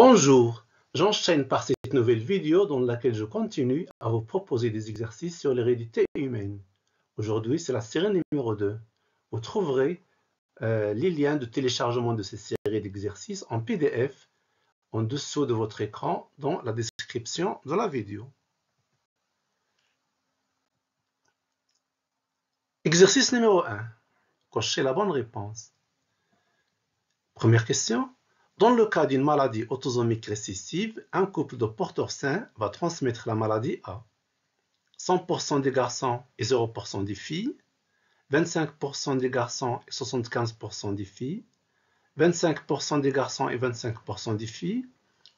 Bonjour, j'enchaîne par cette nouvelle vidéo dans laquelle je continue à vous proposer des exercices sur l'hérédité humaine. Aujourd'hui, c'est la série numéro 2. Vous trouverez euh, les liens de téléchargement de ces séries d'exercices en PDF en dessous de votre écran dans la description de la vidéo. Exercice numéro 1. Cochez la bonne réponse. Première question. Dans le cas d'une maladie autosomique récessive, un couple de porteurs sains va transmettre la maladie à 100% des garçons et 0% des filles, 25% des garçons et 75% des filles, 25% des garçons et 25% des filles,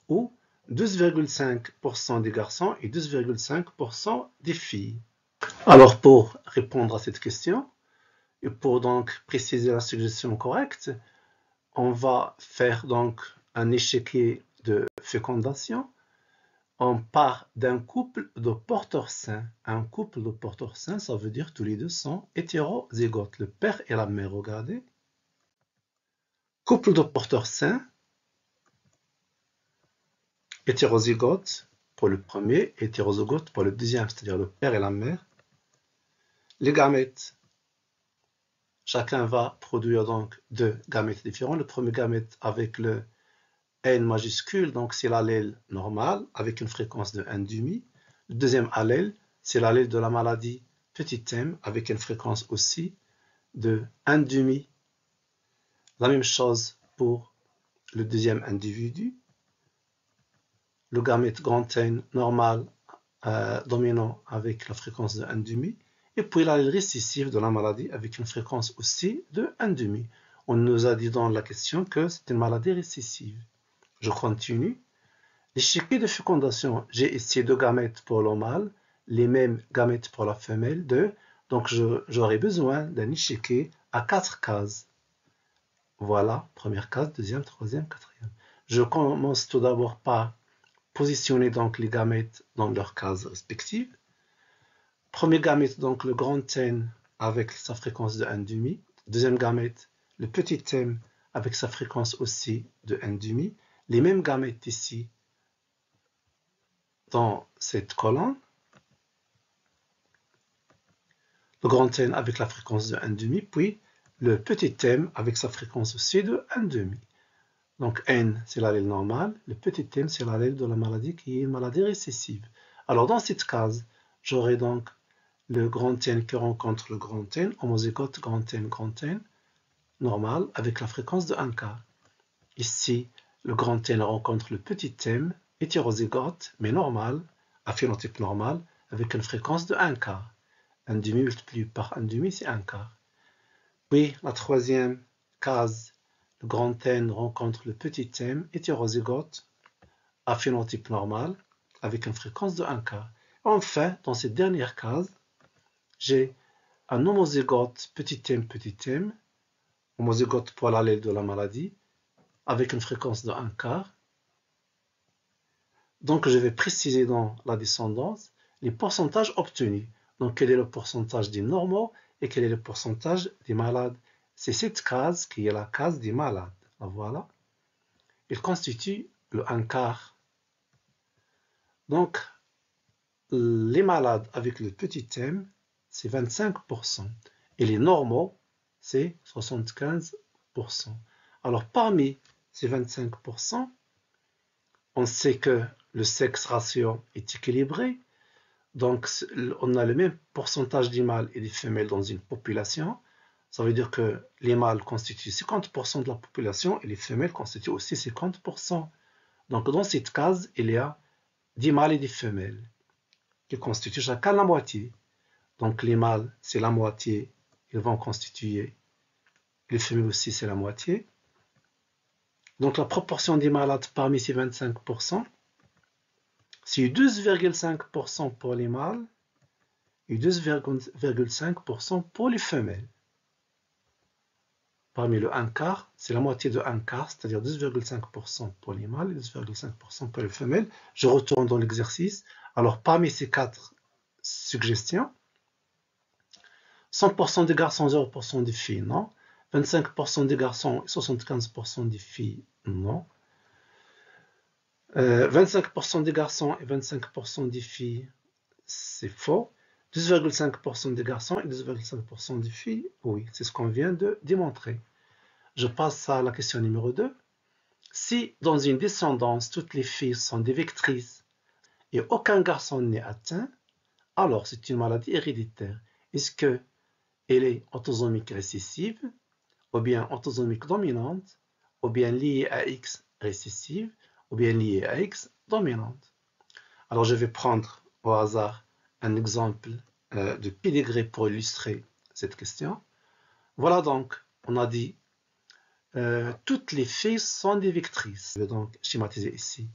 ou 12,5% des garçons et 12,5% des filles. Alors pour répondre à cette question, et pour donc préciser la suggestion correcte, on va faire donc un échiquier de fécondation. On part d'un couple de porteurs sains. Un couple de porteurs sains, ça veut dire tous les deux sont hétérozygotes, le père et la mère, regardez. Couple de porteurs sains, hétérozygote pour le premier, hétérozygote pour le deuxième, c'est-à-dire le père et la mère. Les gamètes Chacun va produire donc deux gamètes différents. Le premier gamète avec le N majuscule, donc c'est l'allèle normal avec une fréquence de 1,5. Le deuxième allèle, c'est l'allèle de la maladie petit m avec une fréquence aussi de 1,5. La même chose pour le deuxième individu. Le gamète grand N normal euh, dominant avec la fréquence de 1,5 et puis l'allèle récessif de la maladie avec une fréquence aussi de 1,5. On nous a dit dans la question que c'est une maladie récessive. Je continue. L'échiquier de fécondation, j'ai ici deux gamètes pour le mâle, les mêmes gamètes pour la femelle, deux. Donc j'aurai besoin d'un échiquier à quatre cases. Voilà, première case, deuxième, troisième, quatrième. Je commence tout d'abord par positionner donc les gamètes dans leurs cases respectives. Premier gamète, donc le grand N avec sa fréquence de 1,5. Deuxième gamète, le petit m avec sa fréquence aussi de 1,5. Les mêmes gamètes ici dans cette colonne. Le grand N avec la fréquence de 1,5, puis le petit m avec sa fréquence aussi de 1,5. Donc N, c'est l'allèle normal. Le petit m, c'est l'allèle de la maladie qui est une maladie récessive. Alors dans cette case, j'aurai donc le grand N qui rencontre le grand N, homozygote grand N, grand N, normal, avec la fréquence de 1 quart. Ici, le grand N rencontre le petit m, hétérozygote, mais normal, à phénotype normal, avec une fréquence de 1 quart. 1 demi multiplié par 1 demi, c'est 1 quart. Puis, la troisième case, le grand N rencontre le petit m, hétérozygote, à phénotype normal, avec une fréquence de 1 quart. Enfin, dans cette dernière case, j'ai un homozygote petit m petit m, homozygote pour l'allèle de la maladie, avec une fréquence de 1 quart. Donc je vais préciser dans la descendance les pourcentages obtenus. Donc quel est le pourcentage des normaux et quel est le pourcentage des malades? C'est cette case qui est la case des malades. La voilà. Il constitue le 1 quart. Donc les malades avec le petit m c'est 25%. Et les normaux, c'est 75%. Alors, parmi ces 25%, on sait que le sexe ratio est équilibré. Donc, on a le même pourcentage des mâles et des femelles dans une population. Ça veut dire que les mâles constituent 50% de la population et les femelles constituent aussi 50%. Donc, dans cette case, il y a 10 mâles et 10 femelles qui constituent chacun la moitié. Donc les mâles, c'est la moitié, ils vont constituer. Les femelles aussi, c'est la moitié. Donc la proportion des malades parmi ces 25%, c'est 12,5% pour les mâles et 12,5% pour les femelles. Parmi le 1 quart, c'est la moitié de 1 quart, c'est-à-dire 12,5% pour les mâles et 12,5% pour les femelles. Je retourne dans l'exercice. Alors parmi ces quatre suggestions, 100% des garçons, 0% des filles, non? 25% des garçons et 75% des filles, non? 25% des garçons et 25% des filles, c'est faux. 2,5% des garçons et 2,5% des filles, oui, c'est ce qu'on vient de démontrer. Je passe à la question numéro 2. Si dans une descendance, toutes les filles sont des vectrices et aucun garçon n'est atteint, alors c'est une maladie héréditaire. Est-ce qu'elle est autosomique récessive, ou bien autosomique dominante, ou bien liée à X récessive, ou bien liée à X dominante Alors je vais prendre au hasard un exemple euh, de pédigré pour illustrer cette question. Voilà donc, on a dit euh, toutes les filles sont des vectrices. Je vais donc schématiser ici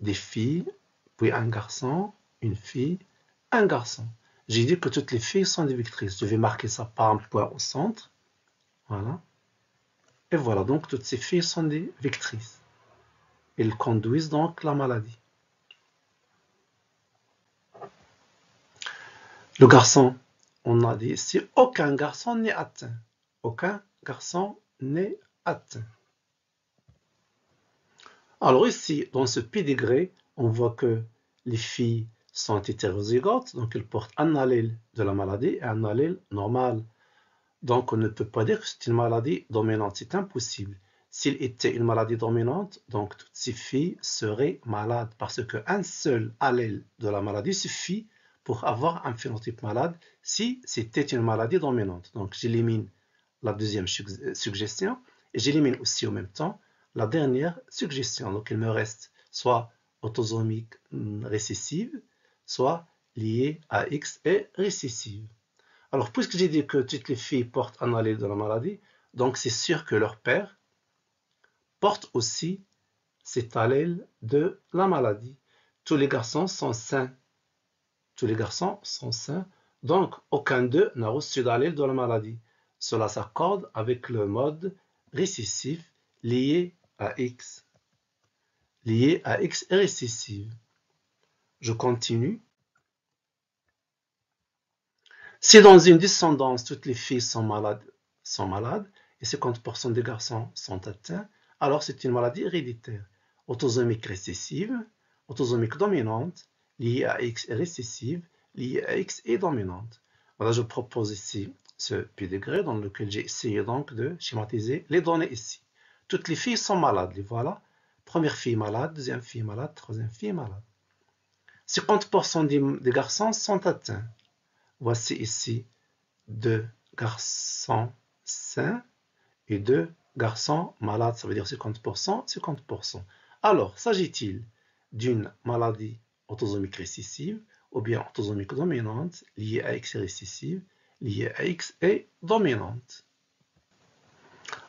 des filles, puis un garçon, une fille, un garçon. J'ai dit que toutes les filles sont des vectrices. Je vais marquer ça par un point au centre. Voilà. Et voilà, donc toutes ces filles sont des vectrices. Elles conduisent donc la maladie. Le garçon, on a dit ici, aucun garçon n'est atteint. Aucun garçon n'est atteint. Alors ici, dans ce pédigré, on voit que les filles sont hétérozygotes, donc elles portent un allèle de la maladie et un allèle normal. Donc on ne peut pas dire que c'est une maladie dominante, c'est impossible. S'il était une maladie dominante, donc toutes ces filles seraient malades parce qu'un seul allèle de la maladie suffit pour avoir un phénotype malade si c'était une maladie dominante. Donc j'élimine la deuxième suggestion et j'élimine aussi en même temps la dernière suggestion. Donc il me reste soit autosomique récessive, soit liée à X et récessive. Alors puisque j'ai dit que toutes les filles portent un allèle de la maladie, donc c'est sûr que leur père porte aussi cet allèle de la maladie. Tous les garçons sont sains. Tous les garçons sont sains, donc aucun d'eux n'a reçu d'allèle de la maladie. Cela s'accorde avec le mode récessif lié à X. Lié à X et récessive. Je continue. Si dans une descendance, toutes les filles sont malades, sont malades et 50% des garçons sont atteints, alors c'est une maladie héréditaire, autosomique récessive, autosomique dominante, liée à X et récessive, liée à X et dominante. Voilà, je propose ici ce pédigré dans lequel j'ai essayé donc de schématiser les données ici. Toutes les filles sont malades, les voilà. Première fille malade, deuxième fille malade, troisième fille malade. 50% des, garçons sont atteints. Voici ici deux garçons sains et deux garçons malades. Ça veut dire 50%, 50%. Alors, s'agit-il d'une maladie autosomique récessive ou bien autosomique dominante liée à X récessive liée à X est dominante?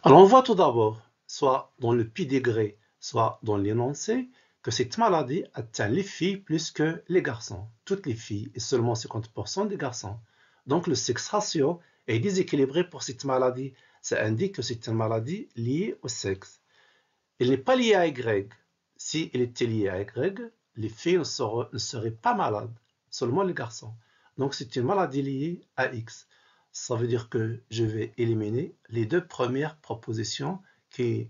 Alors on voit tout d'abord, soit dans le pi degré, soit dans l'énoncé, que cette maladie atteint les filles plus que les garçons. Toutes les filles et seulement 50% des garçons. Donc le sexe ratio est déséquilibré pour cette maladie. Ça indique que c'est une maladie liée au sexe. Elle n'est pas liée à Y. Si elle était liée à Y, les filles ne seraient pas malades, seulement les garçons. Donc c'est une maladie liée à X. Ça veut dire que je vais éliminer les deux premières propositions qui,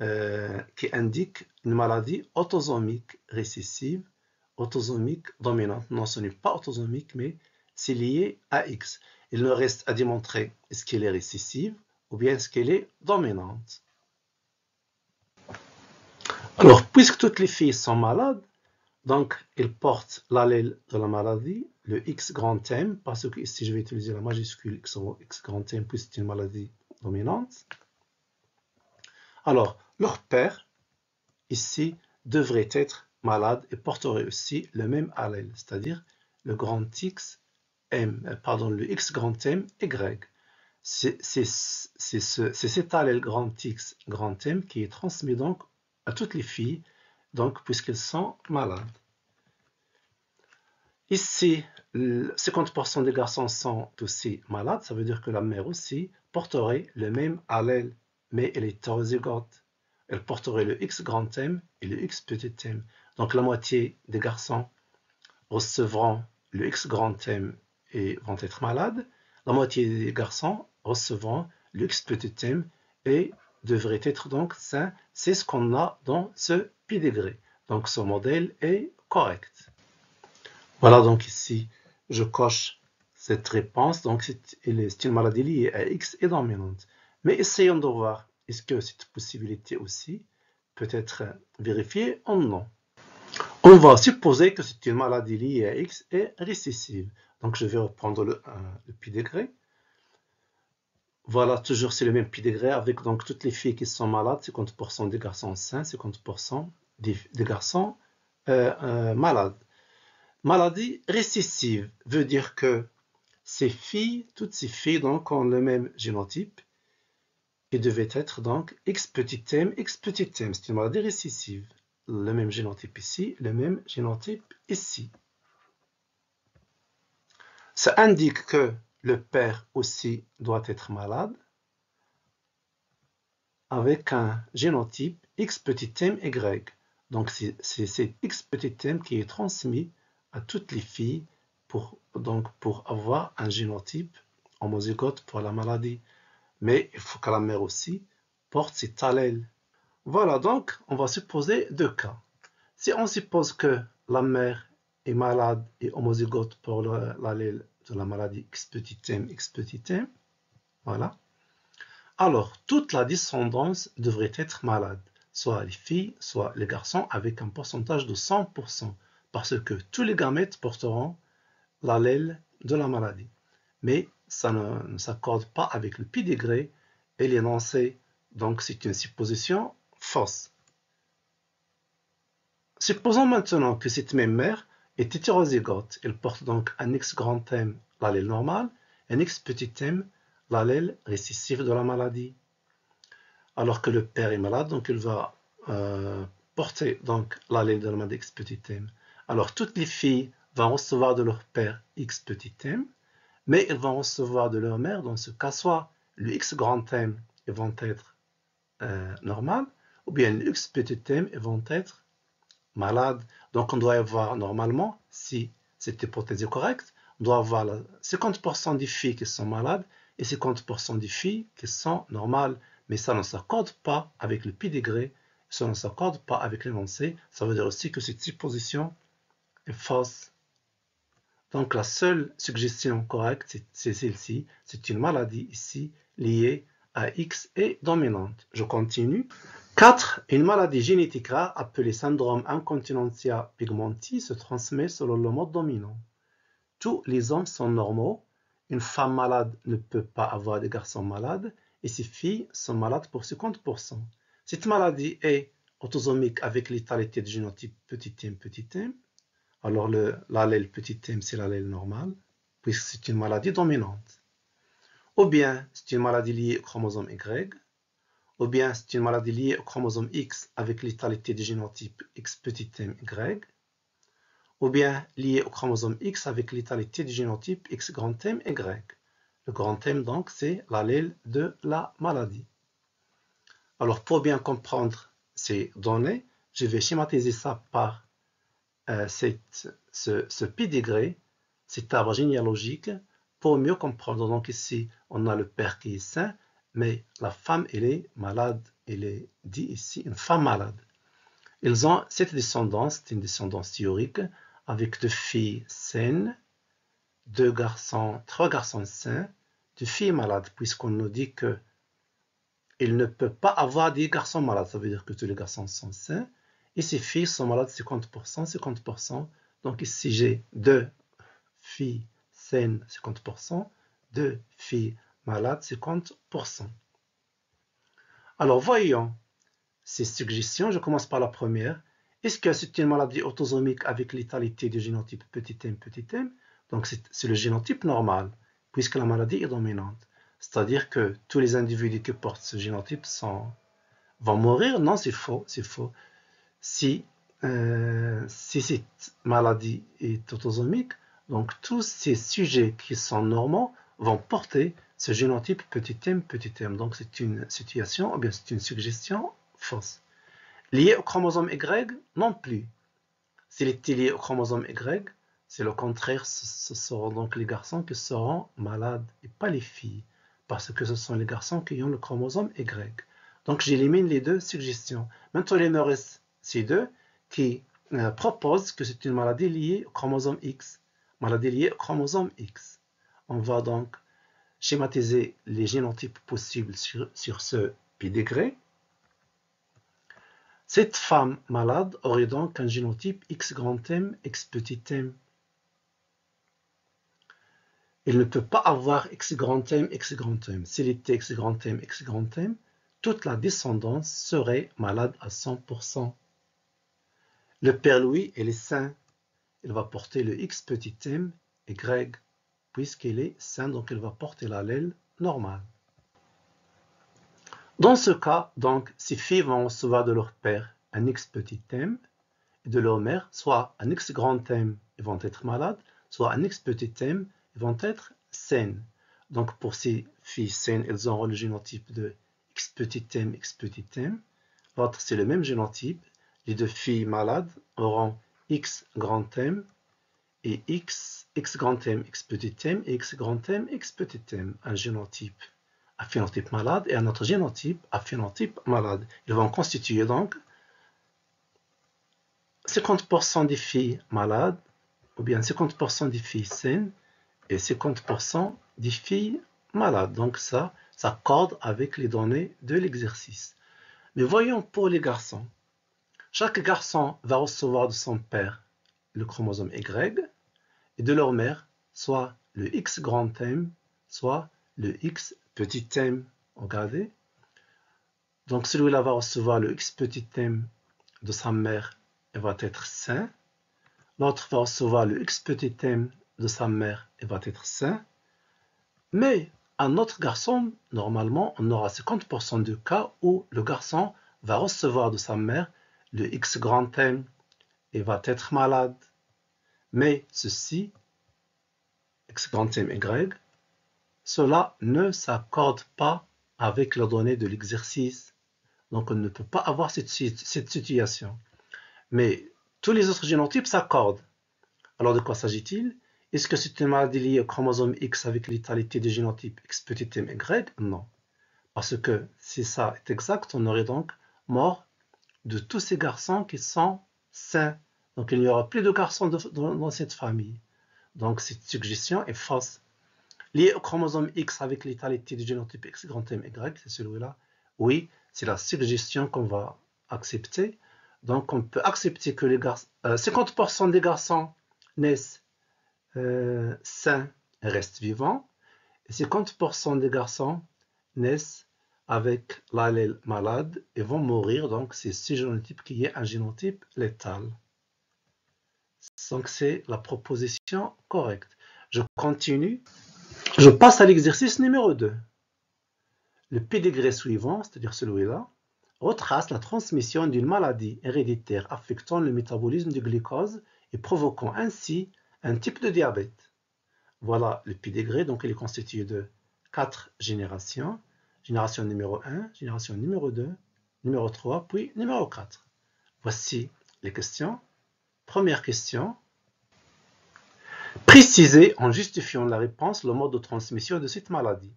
euh, qui indiquent une maladie autosomique récessive, autosomique dominante. Non, ce n'est pas autosomique, mais c'est lié à X. Il nous reste à démontrer est-ce qu'elle est récessive ou bien est-ce qu'elle est dominante. Alors, puisque toutes les filles sont malades, donc, il porte l'allèle de la maladie, le X grand M, parce que ici je vais utiliser la majuscule X, grand M, puisque c'est une maladie dominante. Alors, leur père, ici, devrait être malade et porterait aussi le même allèle, c'est-à-dire le grand X M, pardon, le X grand M Y. C'est cet allèle grand X grand M qui est transmis donc à toutes les filles donc puisqu'ils sont malades. Ici, 50% des garçons sont aussi malades, ça veut dire que la mère aussi porterait le même allèle, mais elle est hétérozygote. Elle porterait le X grand M et le X petit m. Donc la moitié des garçons recevront le X grand M et vont être malades. La moitié des garçons recevront le X petit m et devrait être donc sain. C'est ce qu'on a dans ce pi degré. Donc ce modèle est correct. Voilà donc ici, je coche cette réponse. Donc c'est une maladie liée à X et dominante. Mais essayons de voir, est-ce que cette possibilité aussi peut être vérifiée ou non? On va supposer que c'est une maladie liée à X et récessive. Donc je vais reprendre le, pi degré. Voilà, toujours c'est le même pi degré avec donc toutes les filles qui sont malades, 50% des garçons sains, 50% des, garçons euh, euh, malades. Maladie récessive veut dire que ces filles, toutes ces filles ont le même génotype devait être donc x petit m, x petit m. C'est une maladie récessive. Le même génotype ici, le même génotype ici. Ça indique que le père aussi doit être malade avec un génotype x petit m y. Donc c'est x petit m qui est transmis à toutes les filles pour, donc, pour avoir un génotype homozygote pour la maladie. Mais il faut que la mère aussi porte cet allèle. Voilà, donc on va supposer deux cas. Si on suppose que la mère est malade et homozygote pour l'allèle de la maladie x petit m, x petit m, voilà, alors toute la descendance devrait être malade, soit les filles, soit les garçons, avec un pourcentage de 100% parce que tous les gamètes porteront l'allèle de la maladie. Mais ça ne, s'accorde pas avec le pi degré et l'énoncé, donc c'est une supposition fausse. Supposons maintenant que cette même mère est hétérozygote. Elle porte donc un X grand M, l'allèle normal, un X petit m, l'allèle récessif de la maladie. Alors que le père est malade, donc il va euh, porter l'allèle de la maladie X petit m. Alors, toutes les filles vont recevoir de leur père x petit m, mais elles vont recevoir de leur mère, dans ce cas, soit le x grand m, ils vont être euh, ou bien le x petit m, ils vont être malades. Donc, on doit avoir normalement, si cette hypothèse est correcte, on doit avoir 50% des filles qui sont malades et 50% des filles qui sont normales. Mais ça ne s'accorde pas avec le pi degré, ça ne s'accorde pas avec l'énoncé. Ça veut dire aussi que cette supposition est fausse. Donc la seule suggestion correcte, c'est celle-ci. C'est une maladie ici liée à X et dominante. Je continue. 4. Une maladie génétique rare appelée syndrome incontinentia pigmenti se transmet selon le mode dominant. Tous les hommes sont normaux. Une femme malade ne peut pas avoir des garçons malades et ses filles sont malades pour 50%. Cette maladie est autosomique avec l'étalité du génotype petit m petit m alors l'allèle petit m, c'est l'allèle normal, puisque c'est une maladie dominante. Ou bien c'est une maladie liée au chromosome Y, ou bien c'est une maladie liée au chromosome X avec l'étalité du génotype X petit m Y, ou bien liée au chromosome X avec l'étalité du génotype X grand M Y. Le grand M, donc, c'est l'allèle de la maladie. Alors, pour bien comprendre ces données, je vais schématiser ça par euh, ce, ce degré, cet arbre généalogique, pour mieux comprendre. Donc ici, on a le père qui est sain, mais la femme, elle est malade. Elle est dit ici une femme malade. Ils ont cette descendance, c'est une descendance théorique, avec deux filles saines, deux garçons, trois garçons sains, deux filles malades, puisqu'on nous dit que il ne peut pas avoir des garçons malades. Ça veut dire que tous les garçons sont sains. Et ces filles sont malades 50%, 50%. Donc ici, j'ai deux filles saines, 50%, deux filles malades, 50%. Alors, voyons ces suggestions. Je commence par la première. Est-ce que c'est une maladie autosomique avec l'étalité du génotype petit m, petit m? Donc, c'est le génotype normal, puisque la maladie est dominante. C'est-à-dire que tous les individus qui portent ce génotype vont mourir Non, c'est faux, c'est faux si, euh, si cette maladie est autosomique, donc tous ces sujets qui sont normaux vont porter ce génotype petit m, petit m. Donc c'est une situation, ou bien c'est une suggestion fausse. Lié au chromosome Y, non plus. S'il est lié au chromosome Y, c'est le contraire, ce seront donc les garçons qui seront malades et pas les filles, parce que ce sont les garçons qui ont le chromosome Y. Donc j'élimine les deux suggestions. Maintenant, il me ces deux qui euh, proposent que c'est une maladie liée au chromosome X. Maladie liée au chromosome X. On va donc schématiser les génotypes possibles sur, sur ce pédigré. Cette femme malade aurait donc un génotype X grand M, X petit m. Il ne peut pas avoir X grand M, X grand M. S'il était X grand M, X grand M, toute la descendance serait malade à 100%. Le père Louis, il est sain. Il va porter le X petit m et Greg, puisqu'il est sain, donc il va porter l'allèle normal. Dans ce cas, donc, ces filles vont recevoir de leur père un X petit m et de leur mère soit un X grand m, ils vont être malades, soit un X petit m vont être saines. Donc pour ces filles saines, elles auront le génotype de X petit m, X petit m. L'autre, c'est le même génotype. Les deux filles malades auront X grand M et X, X grand M, X petit m et X grand M, X petit m. Un génotype à phénotype malade et un autre génotype à phénotype malade. Ils vont constituer donc 50% des filles malades ou bien 50% des filles saines et 50% des filles malades. Donc ça, ça corde avec les données de l'exercice. Mais voyons pour les garçons. Chaque garçon va recevoir de son père le chromosome Y et de leur mère soit le X grand M, soit le X petit m. Regardez. Donc celui-là va recevoir le X petit m de sa mère et va être sain. L'autre va recevoir le X petit m de sa mère et va être sain. Mais un autre garçon, normalement, on aura 50% de cas où le garçon va recevoir de sa mère le X grand M et va être malade. Mais ceci, X grand M Y, cela ne s'accorde pas avec la donnée de l'exercice. Donc on ne peut pas avoir cette, situation. Mais tous les autres génotypes s'accordent. Alors de quoi s'agit-il? Est-ce que c'est une maladie liée au chromosome X avec létalité du génotype X petit m Y? Non. Parce que si ça est exact, on aurait donc mort de tous ces garçons qui sont sains. Donc il n'y aura plus de garçons dans, cette famille. Donc cette suggestion est fausse. Lié au chromosome X avec létalité du génotype X grand M Y, c'est celui-là. Oui, c'est la suggestion qu'on va accepter. Donc on peut accepter que les garçons, 50% euh, des garçons naissent euh, sains restent vivants et 50% des garçons naissent avec l'allèle malade et vont mourir. Donc, c'est ce génotype qui est un génotype létal. Donc, c'est la proposition correcte. Je continue. Je passe à l'exercice numéro 2. Le pédigré suivant, c'est-à-dire celui-là, retrace la transmission d'une maladie héréditaire affectant le métabolisme du glucose et provoquant ainsi un type de diabète. Voilà le pédigré, donc il est constitué de quatre générations. Génération numéro 1, génération numéro 2, numéro 3, puis numéro 4. Voici les questions. Première question. Précisez en justifiant la réponse le mode de transmission de cette maladie.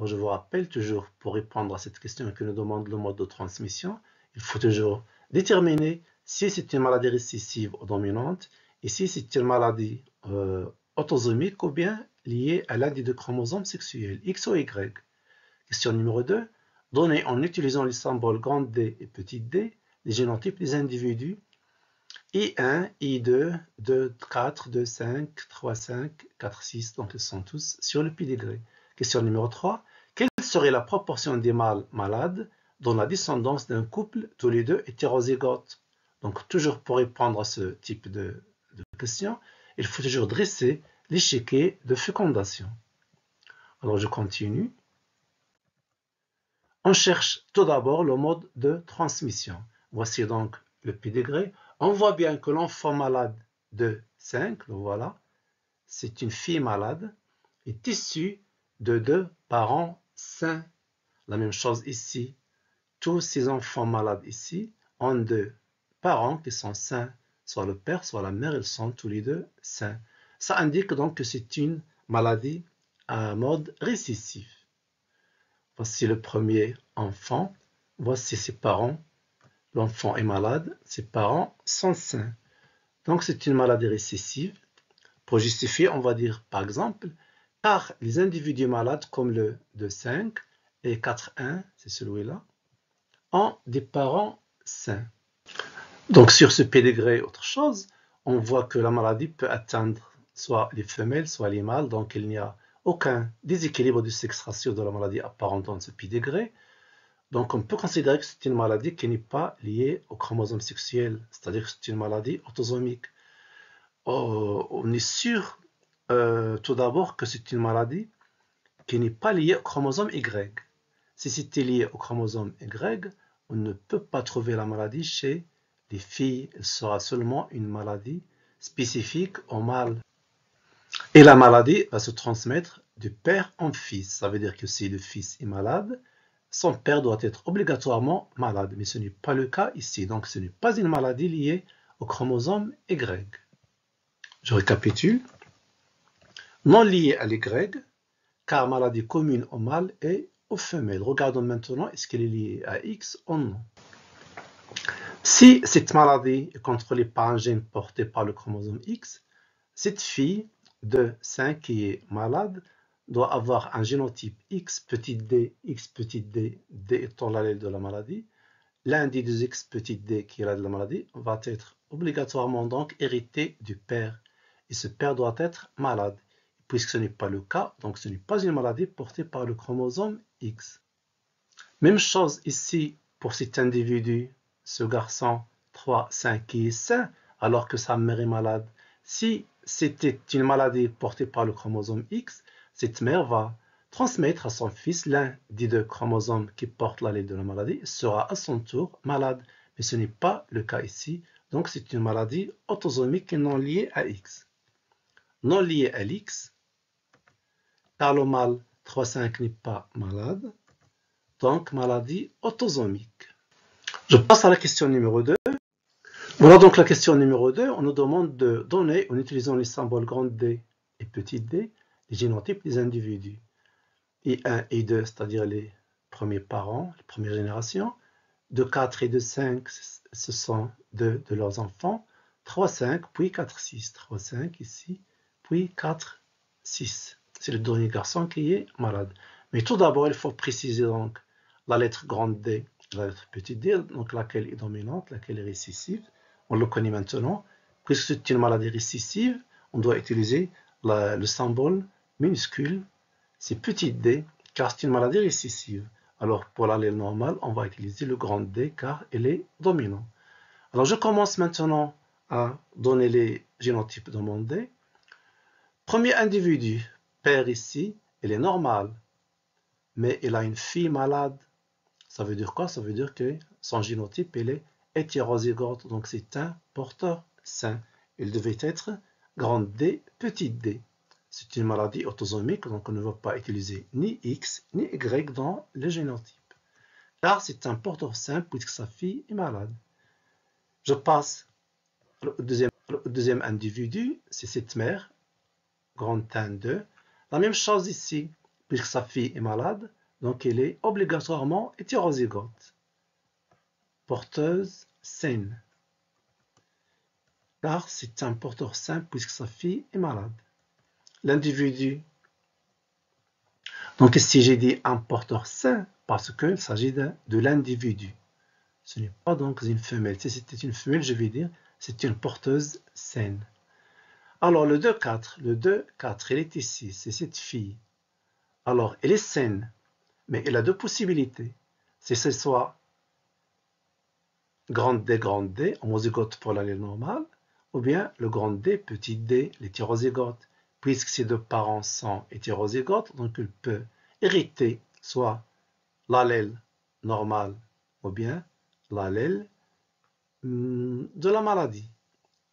je vous rappelle toujours, pour répondre à cette question que nous demande le mode de transmission, il faut toujours déterminer si c'est une maladie récessive ou dominante Ici, c'est une maladie euh, autosomique ou bien liée à l'un des chromosomes sexuels, X ou Y. Question numéro 2. Donnez en utilisant les symboles grand D et petit d les génotypes des individus I1, I2, 2, 4, 2, 5, 3, 5, 4, 6, donc ils sont tous sur le pédigré. Question numéro 3. Quelle serait la proportion des mâles malades dans la descendance d'un couple, tous les deux hétérozygotes? Donc toujours pour répondre à ce type de, de question, il faut toujours dresser l'échiquier de fécondation. Alors je continue. On cherche tout d'abord le mode de transmission. Voici donc le pédigré. On voit bien que l'enfant malade de 5, le voilà, c'est une fille malade, est issue de deux parents sains. La même chose ici. Tous ces enfants malades ici ont deux parents qui sont sains soit le père, soit la mère, ils sont tous les deux sains. Ça indique donc que c'est une maladie à mode récessif. Voici le premier enfant voici ses parents. L'enfant est malade, ses parents sont sains. Donc c'est une maladie récessive. Pour justifier, on va dire par exemple, par les individus malades comme le 2,5 et 4,1, c'est celui-là, ont des parents sains. Donc sur ce P degré, autre chose, on voit que la maladie peut atteindre soit les femelles, soit les mâles, donc il n'y a aucun déséquilibre du sexe ratio de la maladie apparente dans ce P degré. Donc on peut considérer que c'est une maladie qui n'est pas liée au chromosome sexuel, c'est-à-dire que c'est une maladie autosomique. Oh, on est sûr euh, tout d'abord que c'est une maladie qui n'est pas liée au chromosome Y. Si c'était lié au chromosome Y, on ne peut pas trouver la maladie chez les filles. Elle sera seulement une maladie spécifique au mâle. Et la maladie va se transmettre du père en fils. Ça veut dire que si le fils est malade, son père doit être obligatoirement malade. Mais ce n'est pas le cas ici. Donc ce n'est pas une maladie liée au chromosome Y. Je récapitule. Non liée à l'Y, car maladie commune au mâle et aux femelles. Regardons maintenant est-ce qu'elle est liée à X ou non? Si cette maladie est contrôlée par un gène porté par le chromosome X, cette fille de 5 qui est malade doit avoir un génotype X petit d, X petit d, d étant l'allèle de la maladie. Des deux X petit d qui est l'allèle de la maladie va être obligatoirement donc hérité du père. Et ce père doit être malade. Puisque ce n'est pas le cas, donc ce n'est pas une maladie portée par le chromosome X. Même chose ici pour cet individu, ce garçon 3, 5 qui est sain, alors que sa mère est malade. Si c'était une maladie portée par le chromosome X, cette mère va transmettre à son fils l'un des deux chromosomes qui portent l'allée de la maladie sera à son tour malade. Mais ce n'est pas le cas ici. Donc c'est une maladie autosomique non liée à X. Non liée à l'X, car le mâle 3,5 n'est pas malade. Donc maladie autosomique. Je passe à la question numéro 2. Voilà donc la question numéro 2. On nous demande de donner, en utilisant les symboles grand D et petit d, les génotypes des individus. I1 et 2, c'est-à-dire les premiers parents, les premières générations. De 4 et de 5, ce sont deux de leurs enfants. 3, 5, puis 4, 6. 3, 5 ici, puis 4, 6. C'est le dernier garçon qui est malade. Mais tout d'abord, il faut préciser donc la lettre grande D, la lettre petite d, donc laquelle est dominante, laquelle est récessive on le connaît maintenant. Puisque c'est une maladie récessive, on doit utiliser le symbole minuscule, c'est petit d, car c'est une maladie récessive. Alors pour l'allèle normal, on va utiliser le grand D car elle est dominante. Alors je commence maintenant à donner les génotypes demandés. Premier individu, père ici, elle est normale, mais elle a une fille malade. Ça veut dire quoi? Ça veut dire que son génotype, elle est hétérozygote, donc c'est un porteur sain. Il devait être grand D, petit d. C'est une maladie autosomique, donc on ne va pas utiliser ni X ni Y dans le génotype. Car c'est un porteur sain puisque sa fille est malade. Je passe au deuxième, individu, c'est cette mère, grand 1 2. La même chose ici, puisque sa fille est malade, donc elle est obligatoirement hétérozygote porteuse saine. Car c'est un porteur sain puisque sa fille est malade. L'individu. Donc ici j'ai dit un porteur sain parce qu'il s'agit de, l'individu. Ce n'est pas donc une femelle. Si c'était une femelle, je vais dire c'est une porteuse saine. Alors le 2-4, le 2-4, elle est ici, c'est cette fille. Alors elle est saine, mais elle a deux possibilités. C'est ce soit grand D, grand D, homozygote pour l'allèle normale, ou bien le grand D, petit d, l'hétérozygote. Puisque ces deux parents sont hétérozygotes, donc il peut hériter soit l'allèle normal ou bien l'allèle hmm, de la maladie,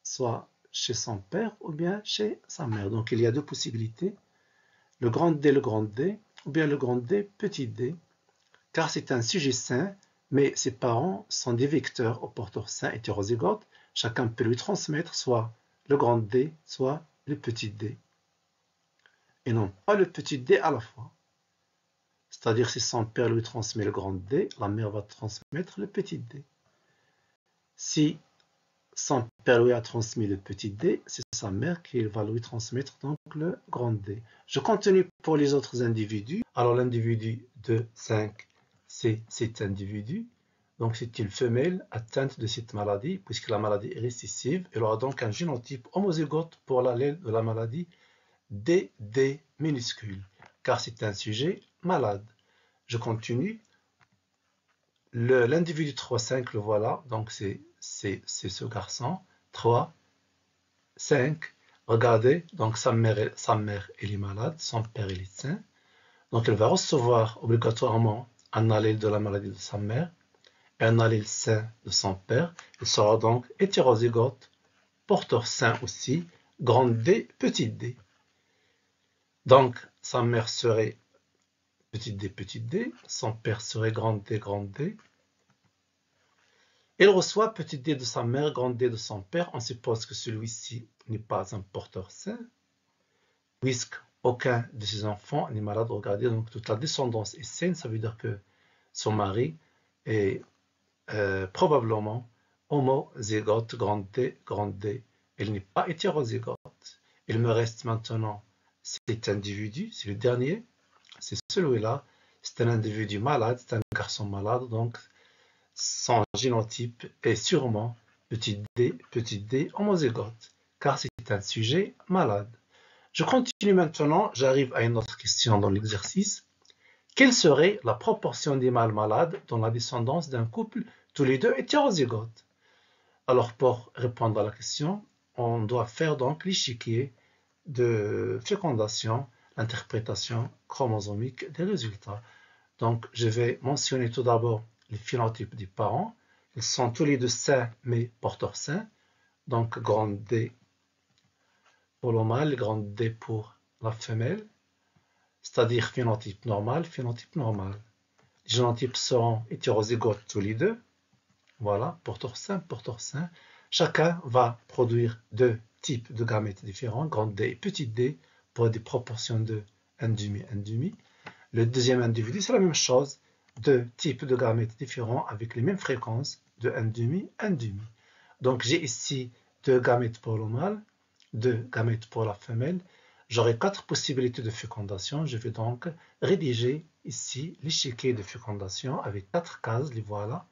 soit chez son père ou bien chez sa mère. Donc il y a deux possibilités, le grand D, le grand D, ou bien le grand D, petit d, car c'est un sujet sain mais ses parents sont des vecteurs au porteur sain hétérozygote. Chacun peut lui transmettre soit le grand D, soit le petit d. Et non pas le petit d à la fois. C'est-à-dire si son père lui transmet le grand D, la mère va transmettre le petit d. Si son père lui a transmis le petit d, c'est sa mère qui va lui transmettre donc le grand D. Je continue pour les autres individus. Alors l'individu de 5, c'est cet individu. Donc c'est une femelle atteinte de cette maladie, puisque la maladie est récessive. Elle aura donc un génotype homozygote pour l'allèle de la maladie DD minuscule, car c'est un sujet malade. Je continue. L'individu 3-5, le voilà, donc c'est ce garçon. 3, 5. Regardez, donc sa mère, sa mère est malade, son père est sain. Donc elle va recevoir obligatoirement un allèle de la maladie de sa mère et un allèle sain de son père. Il sera donc hétérozygote, porteur sain aussi, grand D, petit d. Donc sa mère serait petit d, petit d, son père serait grand D, grand d. Il reçoit petit d de sa mère, grand D de son père. On suppose que celui-ci n'est pas un porteur sain, aucun de ses enfants n'est malade. Regardez, donc toute la descendance est saine. Ça veut dire que son mari est euh, probablement homozygote, grand D, grand D. Il n'est pas hétérozygote. Il me reste maintenant cet individu, c'est le dernier, c'est celui-là, c'est un individu malade, c'est un garçon malade, donc son génotype est sûrement petit d, petit d homozygote, car c'est un sujet malade. Je continue maintenant, j'arrive à une autre question dans l'exercice. Quelle serait la proportion des mâles malades dans la descendance d'un couple, tous les deux hétérozygotes? Alors pour répondre à la question, on doit faire donc l'échiquier de fécondation, l'interprétation chromosomique des résultats. Donc, je vais mentionner tout d'abord les phénotypes des parents. Ils sont tous les deux sains, mais porteurs sains. Donc, grand D pour le mâle, grand D pour la femelle. C'est-à-dire phénotype normal, phénotype normal. Les génotypes seront hétérozygotes tous les deux. Voilà, porteurs sains, porteurs sains. Chacun va produire deux types de gamètes différents, grand D et petit d, pour des proportions de 1 demi, 1 demi. Le deuxième individu, c'est la même chose, deux types de gamètes différents avec les mêmes fréquences de 1 demi, 1 demi. Donc j'ai ici deux gamètes pour le mâle, deux gamètes pour la femelle. J'aurai quatre possibilités de fécondation. Je vais donc rédiger ici l'échiquier de fécondation avec quatre cases, les voilà.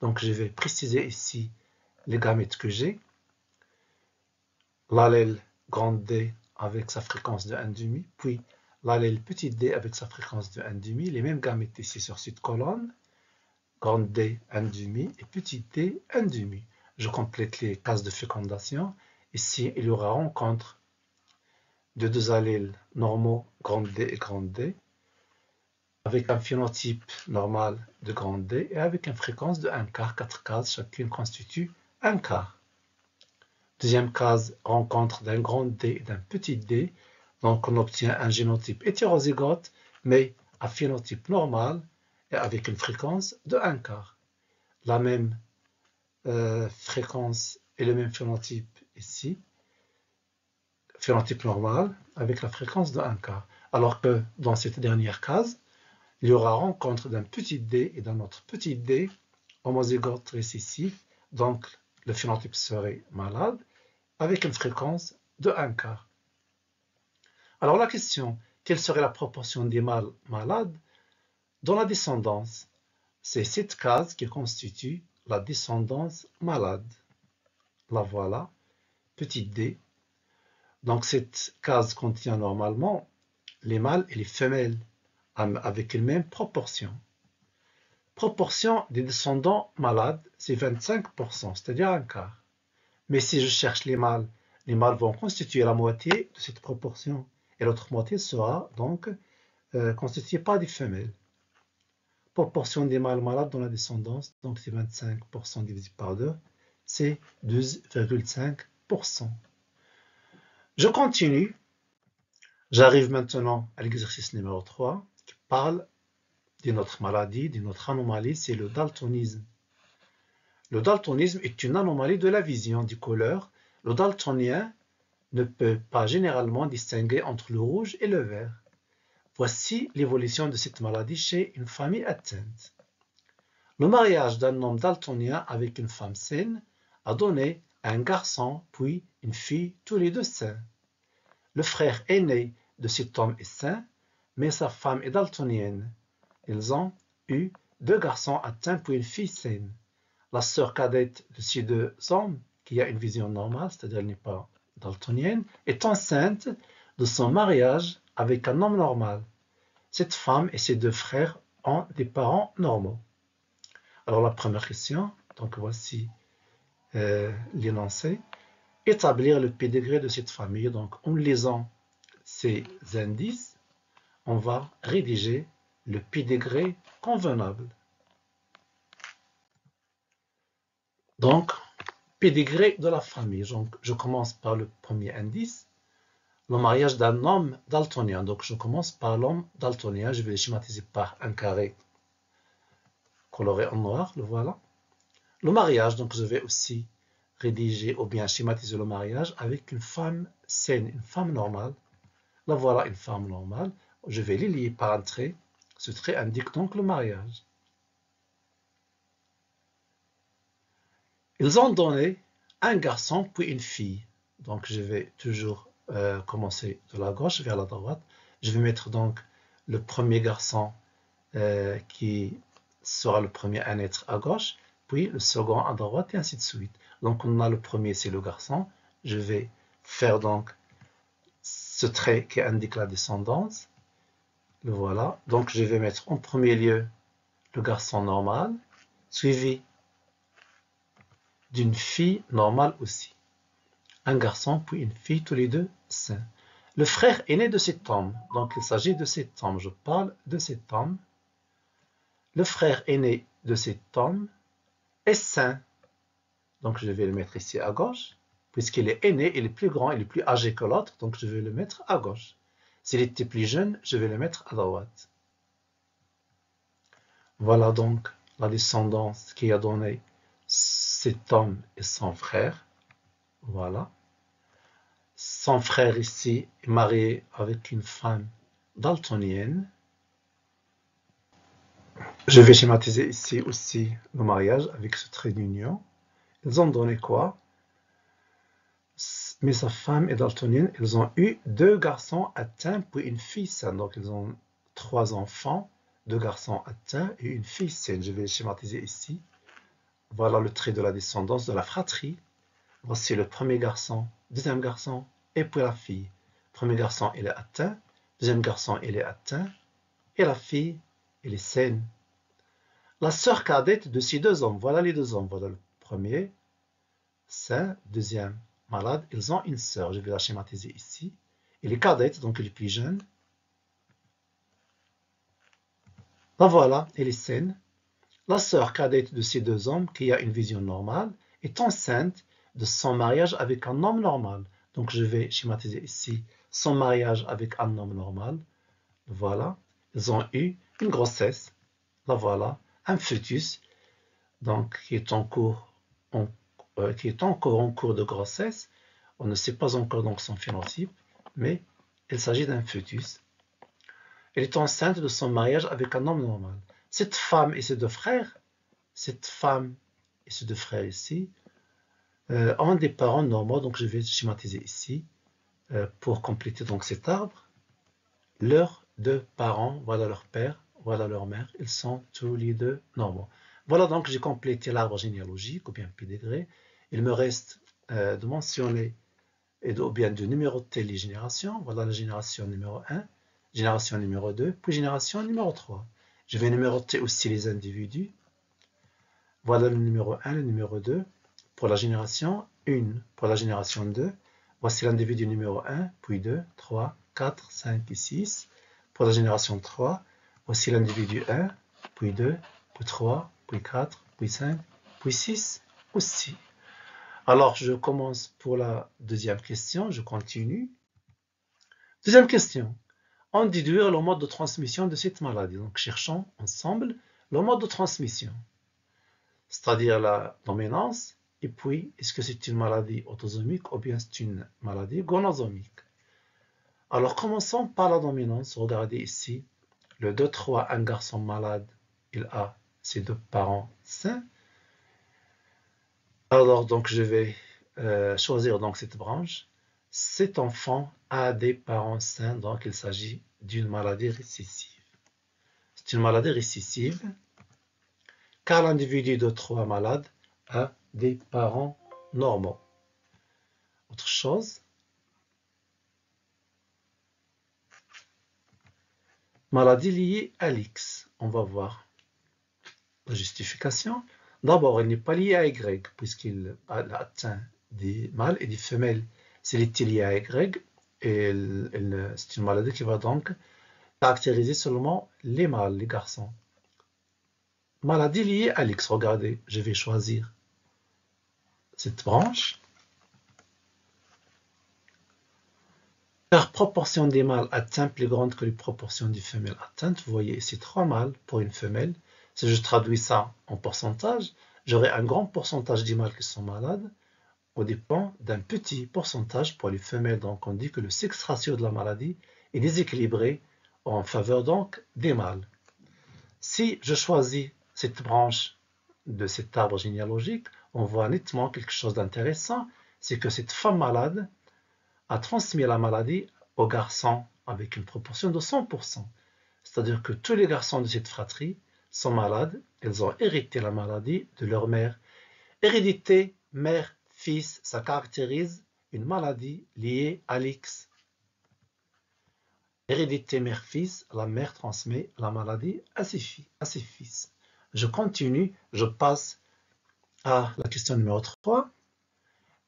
Donc je vais préciser ici les gamètes que j'ai l'allèle grand D avec sa fréquence de 1,5, puis l'allèle petit d avec sa fréquence de 1,5, les mêmes gamètes ici sur cette colonne, grand D 1,5 et petit d 1,5. Je complète les cases de fécondation. Ici, il y aura rencontre de deux allèles normaux, grand D et grand D, avec un phénotype normal de grand D et avec une fréquence de 1 quart, 4 cases, chacune constitue un quart. Deuxième case, rencontre d'un grand D et d'un petit d. Donc on obtient un génotype hétérozygote, mais à phénotype normal et avec une fréquence de 1 quart. La même euh, fréquence et le même phénotype ici. Phénotype normal avec la fréquence de 1 quart. Alors que dans cette dernière case, il y aura rencontre d'un petit d et d'un autre petit d homozygote récessif. Donc le phénotype serait malade avec une fréquence de 1 quart. Alors la question, quelle serait la proportion des mâles malades dans la descendance? C'est cette case qui constitue la descendance malade. La voilà, petit d. Donc cette case contient normalement les mâles et les femelles avec une même proportion. Proportion des descendants malades, c'est 25%, c'est-à-dire un quart. Mais si je cherche les mâles, les mâles vont constituer la moitié de cette proportion. Et l'autre moitié sera donc euh, constituée par des femelles. Proportion des mâles malades dans la descendance, donc c'est 25% divisé par 2, c'est 12,5%. Je continue. J'arrive maintenant à l'exercice numéro 3 qui parle d'une autre maladie, d'une autre anomalie, c'est le daltonisme. Le daltonisme est une anomalie de la vision des couleurs. Le daltonien ne peut pas généralement distinguer entre le rouge et le vert. Voici l'évolution de cette maladie chez une famille atteinte. Le mariage d'un homme daltonien avec une femme saine a donné un garçon puis une fille tous les deux sains. Le frère aîné de cet homme est sain, mais sa femme est daltonienne. Ils ont eu deux garçons atteints puis une fille saine. La sœur cadette de ces deux hommes, qui a une vision normale, c'est-à-dire n'est pas daltonienne, est enceinte de son mariage avec un homme normal. Cette femme et ses deux frères ont des parents normaux. Alors la première question, donc voici euh, l'énoncé. Établir le pédigré de cette famille. Donc en lisant ces indices, on va rédiger le pédigré convenable. Donc, pédigré de la famille. Donc, je commence par le premier indice, le mariage d'un homme daltonien. Donc, je commence par l'homme daltonien. Je vais le schématiser par un carré coloré en noir, le voilà. Le mariage, donc je vais aussi rédiger ou bien schématiser le mariage avec une femme saine, une femme normale. La voilà une femme normale. Je vais les lier par un trait. Ce trait indique donc le mariage. Ils ont donné un garçon puis une fille. Donc je vais toujours euh, commencer de la gauche vers la droite. Je vais mettre donc le premier garçon euh, qui sera le premier à naître à gauche, puis le second à droite et ainsi de suite. Donc on a le premier, c'est le garçon. Je vais faire donc ce trait qui indique la descendance. Le voilà. Donc je vais mettre en premier lieu le garçon normal, suivi d'une fille normale aussi. Un garçon puis une fille, tous les deux sains. Le frère est né de cet homme, donc il s'agit de cet homme. Je parle de cet homme. Le frère aîné de cet homme est saint. Donc je vais le mettre ici à gauche. Puisqu'il est aîné, il est plus grand, il est plus âgé que l'autre, donc je vais le mettre à gauche. S'il était plus jeune, je vais le mettre à droite. Voilà donc la descendance qui a donné cet homme et son frère. Voilà. Son frère ici est marié avec une femme daltonienne. Je vais schématiser ici aussi le mariage avec ce trait d'union. Ils ont donné quoi? Mais sa femme est daltonienne. Ils ont eu deux garçons atteints puis une fille saine. Donc ils ont trois enfants, deux garçons atteints et une fille saine. Je vais schématiser ici. Voilà le trait de la descendance de la fratrie. Voici le premier garçon, deuxième garçon et puis la fille. Premier garçon, il est atteint. Deuxième garçon, il est atteint. Et la fille, elle est saine. La sœur cadette de ces deux hommes, voilà les deux hommes. Voilà le premier, sain, deuxième, malade. Ils ont une sœur, je vais la schématiser ici. Elle est cadette, donc elle est plus jeune. La voilà, elle est saine. La sœur cadette de ces deux hommes, qui a une vision normale, est enceinte de son mariage avec un homme normal. Donc je vais schématiser ici son mariage avec un homme normal. Voilà. Ils ont eu une grossesse. La voilà. Un fœtus. Donc qui est en cours, euh, qui est encore en cours de grossesse. On ne sait pas encore donc son phénotype, mais il s'agit d'un fœtus. Elle est enceinte de son mariage avec un homme normal. Cette femme et ses deux frères, cette femme et ses deux frères ici, euh, ont des parents normaux, donc je vais schématiser ici euh, pour compléter donc cet arbre. Leurs deux parents, voilà leur père, voilà leur mère, ils sont tous les deux normaux. Voilà donc j'ai complété l'arbre généalogique ou bien pédigré. Il me reste euh, de mentionner ou bien de numéroter les générations. Voilà la génération numéro 1, génération numéro 2, puis génération numéro 3. Je vais numéroter aussi les individus. Voilà le numéro 1, le numéro 2. Pour la génération 1, pour la génération 2, voici l'individu numéro 1, puis 2, 3, 4, 5 et 6. Pour la génération 3, voici l'individu 1, puis 2, puis 3, puis 4, puis 5, puis 6 aussi. Alors, je commence pour la deuxième question, je continue. Deuxième question en déduire le mode de transmission de cette maladie. Donc, cherchons ensemble le mode de transmission, c'est-à-dire la dominance, et puis, est-ce que c'est une maladie autosomique ou bien c'est une maladie gonosomique Alors commençons par la dominance. Regardez ici, le 2, 3, un garçon malade, il a ses deux parents sains. Alors donc je vais euh, choisir donc cette branche. Cet enfant a des parents sains, donc il s'agit d'une maladie récessive. C'est une maladie récessive car l'individu de trois malades a des parents normaux. Autre chose, maladie liée à l'X. On va voir la justification. D'abord, il n'est pas lié à Y, puisqu'il atteint des mâles et des femelles. S'il est lié à Y, c'est une maladie qui va donc caractériser seulement les mâles, les garçons. Maladie liée à l'X. Regardez, je vais choisir cette branche. Car proportion des mâles atteints plus grande que les proportions des femelles atteintes. Vous voyez ici trois mâles pour une femelle. Si je traduis ça en pourcentage, j'aurai un grand pourcentage des mâles qui sont malades au dépend d'un petit pourcentage pour les femelles. Donc on dit que le sexe ratio de la maladie est déséquilibré en faveur donc des mâles. Si je choisis cette branche de cet arbre généalogique, on voit nettement quelque chose d'intéressant, c'est que cette femme malade a transmis la maladie aux garçons avec une proportion de 100%. C'est-à-dire que tous les garçons de cette fratrie sont malades, ils ont hérité la maladie de leur mère. Hérédité mère-fils, ça caractérise une maladie liée à l'X. Hérédité mère-fils, la mère transmet la maladie à ses, à ses fils. Je continue, je passe à la question numéro 3.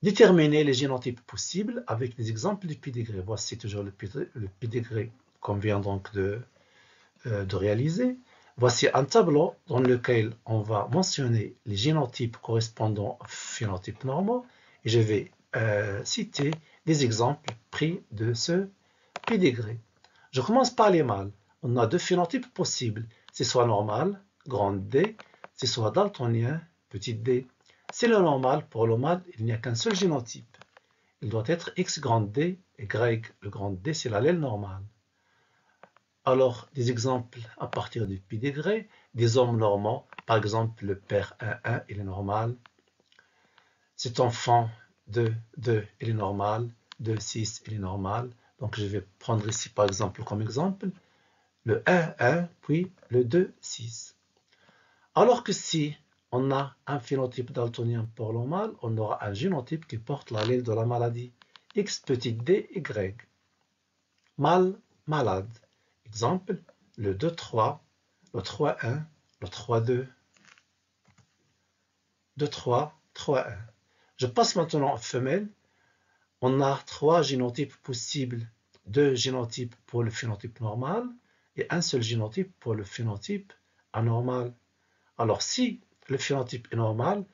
Déterminer les génotypes possibles avec des exemples de pédigré. Voici toujours le pédigré qu'on vient donc de, euh, de réaliser. Voici un tableau dans lequel on va mentionner les génotypes correspondant aux phénotypes normaux et je vais euh, citer des exemples pris de ce pédigré. Je commence par les mâles. On a deux phénotypes possibles. C'est soit normal, grande D, c'est soit daltonien, petite d. C'est le normal, pour le mâle, il n'y a qu'un seul génotype. Il doit être X grande D et Y le grand D, c'est l'allèle normal. Alors, des exemples à partir du pi degré, des hommes normaux, par exemple le père 1, 1, il est normal. Cet enfant 2, 2, il est normal. 2, 6, il est normal. Donc, je vais prendre ici, par exemple, comme exemple, le 1, 1, puis le 2, 6. Alors que si on a un phénotype daltonien pour le mâle, on aura un génotype qui porte l'allèle de la maladie. X petit d, Y. Mâle, malade. Exemple, le 2-3, le 3-1, le 3-2, 2-3, 3-1. Je passe maintenant aux femelles. On a trois génotypes possibles. Deux génotypes pour le phénotype normal et un seul génotype pour le phénotype anormal. Alors, si le phénotype est normal,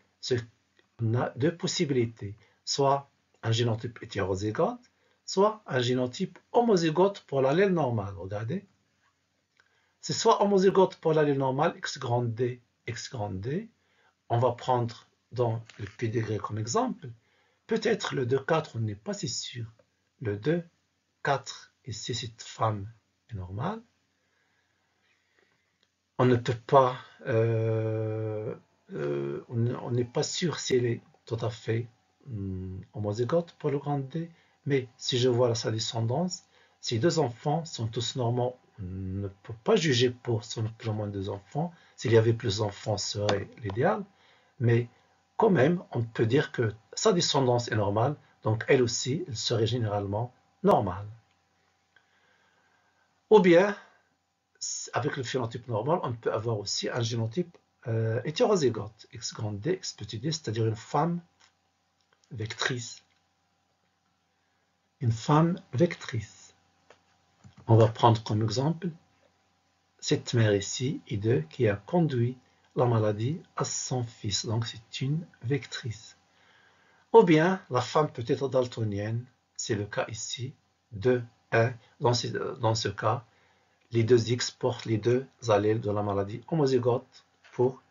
on a deux possibilités. Soit un génotype hétérozygote, soit un génotype homozygote pour l'allèle normal. Regardez. C'est soit homozygote pour l'allèle normal, x grand D, x grand D. On va prendre dans le pédigré comme exemple. Peut-être le 2-4, on n'est pas si sûr. Le 2, 4, ici cette femme est normale on ne peut pas, euh, euh, on n'est pas sûr si elle est tout à fait hum, homozygote pour le grand D, mais si je vois sa descendance, si deux enfants sont tous normaux, on ne peut pas juger pour simplement moins deux enfants. S'il y avait plus d'enfants, ce serait l'idéal, mais quand même, on peut dire que sa descendance est normale, donc elle aussi, elle serait généralement normale. Ou bien, avec le phénotype normal, on peut avoir aussi un génotype euh, hétérozygote, X grand D, X petit d, c'est-à-dire une femme vectrice. Une femme vectrice. On va prendre comme exemple cette mère ici, I2, qui a conduit la maladie à son fils. Donc c'est une vectrice. Ou bien la femme peut être daltonienne, c'est le cas ici, 2, 1. Dans dans ce cas, les deux X portent les deux allèles de la maladie homozygote pour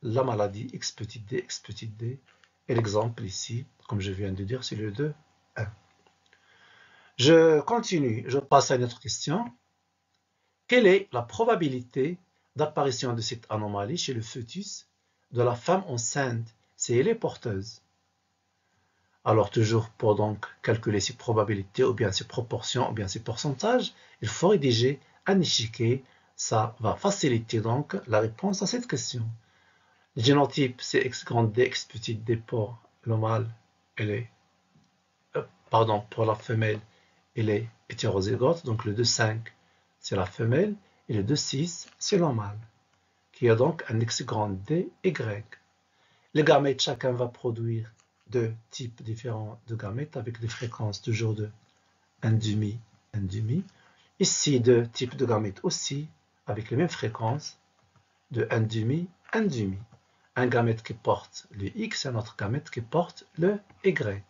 la maladie X petit d, X petit d. Et l'exemple ici, comme je viens de dire, c'est le 2, 1. Je continue, je passe à une autre question. Quelle est la probabilité d'apparition de cette anomalie chez le fœtus de la femme enceinte? Si elle est porteuse Alors toujours pour donc calculer ces probabilités ou bien ces proportions ou bien ces pourcentages, il faut rédiger un échiquier. Ça va faciliter donc la réponse à cette question. Le génotype c'est X grand D, X petit D pour le mâle, elle est, euh, pardon, pour la femelle, elle est hétérozygote, donc le 2,5 c'est la femelle, et le 2,6 c'est le mâle, qui a donc un X grand D, Y. Les gamètes, chacun va produire deux types différents de gamètes avec des fréquences toujours de 1,5, 1,5. Ici, deux types de gamètes aussi avec les mêmes fréquences de 1,5, 1,5 un gamète qui porte le X un autre gamète qui porte le Y.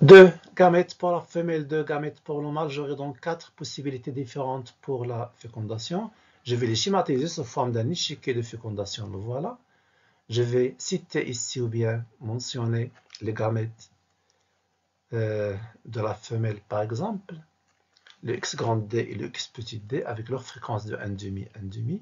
Deux gamètes pour la femelle, deux gamètes pour le mâle. J'aurai donc quatre possibilités différentes pour la fécondation. Je vais les schématiser sous forme d'un échiquier de fécondation. Le voilà. Je vais citer ici ou bien mentionner les gamètes euh, de la femelle par exemple, le X D et le X d avec leur fréquence de 1,5, 1,5.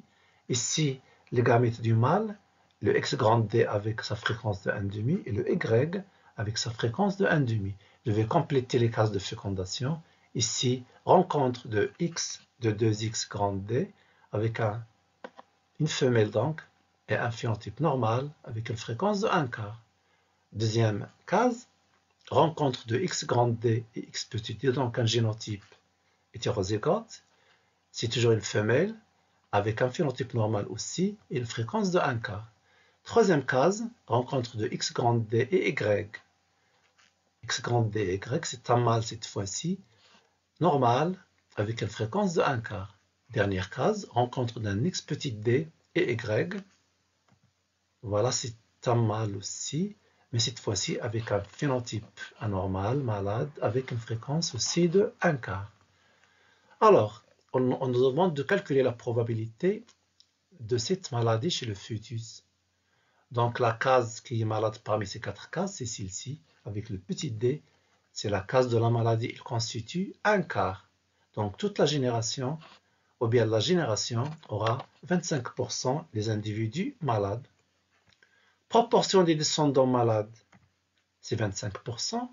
Ici, les gamètes du mâle, le X D avec sa fréquence de 1,5 et le Y avec sa fréquence de 1,5. Je vais compléter les cases de fécondation. Ici, rencontre de X de 2X grand D avec une femelle et un phénotype normal avec une fréquence de 1 quart. Deuxième case, rencontre de X D et X d, donc un génotype C'est toujours une femelle avec un phénotype normal aussi et une fréquence de 1 quart. Troisième case, rencontre de x grand D et y. x grand D et y, c'est un mâle cette fois-ci, normal, avec une fréquence de 1 quart. Dernière case, rencontre d'un x petit d et y. Voilà, c'est un mâle aussi, mais cette fois-ci avec un phénotype anormal, malade, avec une fréquence aussi de 1 quart. Alors, on, nous demande de calculer la probabilité de cette maladie chez le fœtus. Donc la case qui est malade parmi ces quatre cases, c'est celle-ci, avec le petit d, c'est la case de la maladie, il constitue un quart. Donc toute la génération, ou bien la génération, aura 25% des individus malades. Proportion des descendants malades, c'est 25%.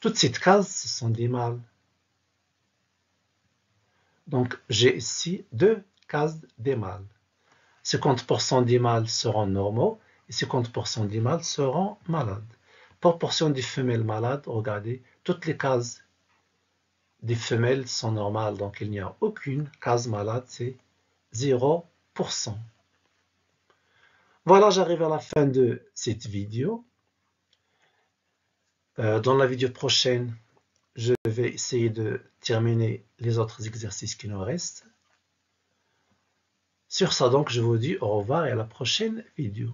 Toutes ces cases, ce sont des mâles. Donc, j'ai ici deux cases des mâles. 50% des mâles seront normaux et 50% des mâles seront malades. Proportion des femelles malades, regardez, toutes les cases des femelles sont normales, donc il n'y a aucune case malade, c'est 0%. Voilà, j'arrive à la fin de cette vidéo. Euh, dans la vidéo prochaine, je vais essayer de terminer les autres exercices qui nous restent. Sur ça, donc, je vous dis au revoir et à la prochaine vidéo.